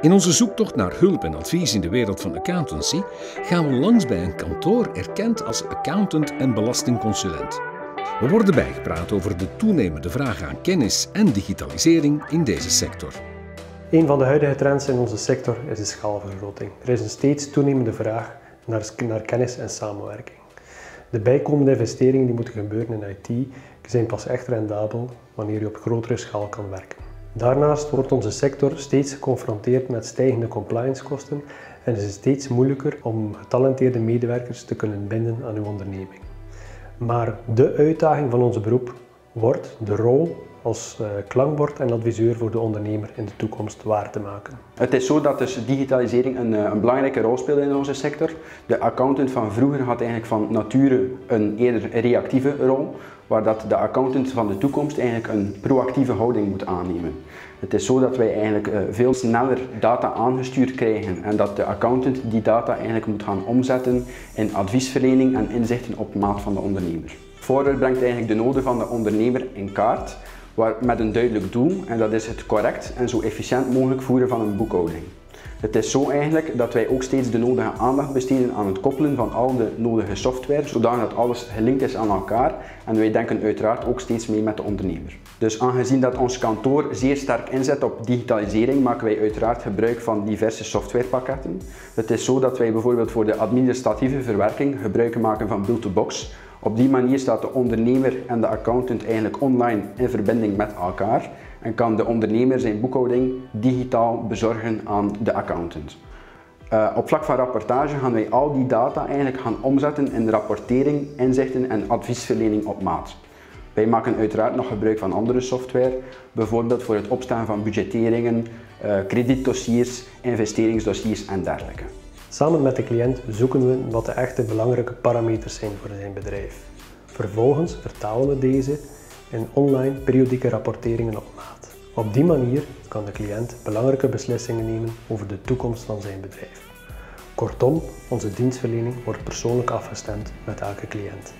In onze zoektocht naar hulp en advies in de wereld van accountancy gaan we langs bij een kantoor erkend als accountant en belastingconsulent. We worden bijgepraat over de toenemende vraag aan kennis en digitalisering in deze sector. Een van de huidige trends in onze sector is de schaalvergroting. Er is een steeds toenemende vraag naar, naar kennis en samenwerking. De bijkomende investeringen die moeten gebeuren in IT zijn pas echt rendabel wanneer je op grotere schaal kan werken. Daarnaast wordt onze sector steeds geconfronteerd met stijgende compliancekosten en is het steeds moeilijker om getalenteerde medewerkers te kunnen binden aan uw onderneming. Maar de uitdaging van ons beroep wordt de rol als eh, klankbord en adviseur voor de ondernemer in de toekomst waar te maken. Het is zo dat dus digitalisering een, eh, een, belangrijke rol speelt in onze sector. De accountant van vroeger had eigenlijk van nature een eerder reactieve rol, waar dat de accountant van de toekomst eigenlijk een proactieve houding moet aannemen. Het is zo dat wij eigenlijk eh, veel sneller data aangestuurd krijgen en dat de accountant die data eigenlijk moet gaan omzetten in adviesverlening en inzichten op maat van de ondernemer. Voorbeeld brengt eigenlijk de noden van de ondernemer in kaart waar, met een duidelijk doel en dat is het correct en zo efficiënt mogelijk voeren van een boekhouding. Het is zo eigenlijk dat wij ook steeds de nodige aandacht besteden aan het koppelen van al de nodige software, zodat alles gelinkt is aan elkaar en wij denken uiteraard ook steeds mee met de ondernemer. Dus aangezien dat ons kantoor zeer sterk inzet op digitalisering, maken wij uiteraard gebruik van diverse softwarepakketten. Het is zo dat wij bijvoorbeeld voor de administratieve verwerking gebruik maken van Build-to-Box, op die manier staat de ondernemer en de accountant eigenlijk online in verbinding met elkaar en kan de ondernemer zijn boekhouding digitaal bezorgen aan de accountant. Uh, op vlak van rapportage gaan wij al die data eigenlijk gaan omzetten in rapportering, inzichten en adviesverlening op maat. Wij maken uiteraard nog gebruik van andere software, bijvoorbeeld voor het opstaan van budgetteringen, uh, kredietdossiers, investeringsdossiers en dergelijke. Samen met de cliënt zoeken we wat de echte belangrijke parameters zijn voor zijn bedrijf. Vervolgens vertalen we deze in online periodieke rapporteringen op maat. Op die manier kan de cliënt belangrijke beslissingen nemen over de toekomst van zijn bedrijf. Kortom, onze dienstverlening wordt persoonlijk afgestemd met elke cliënt.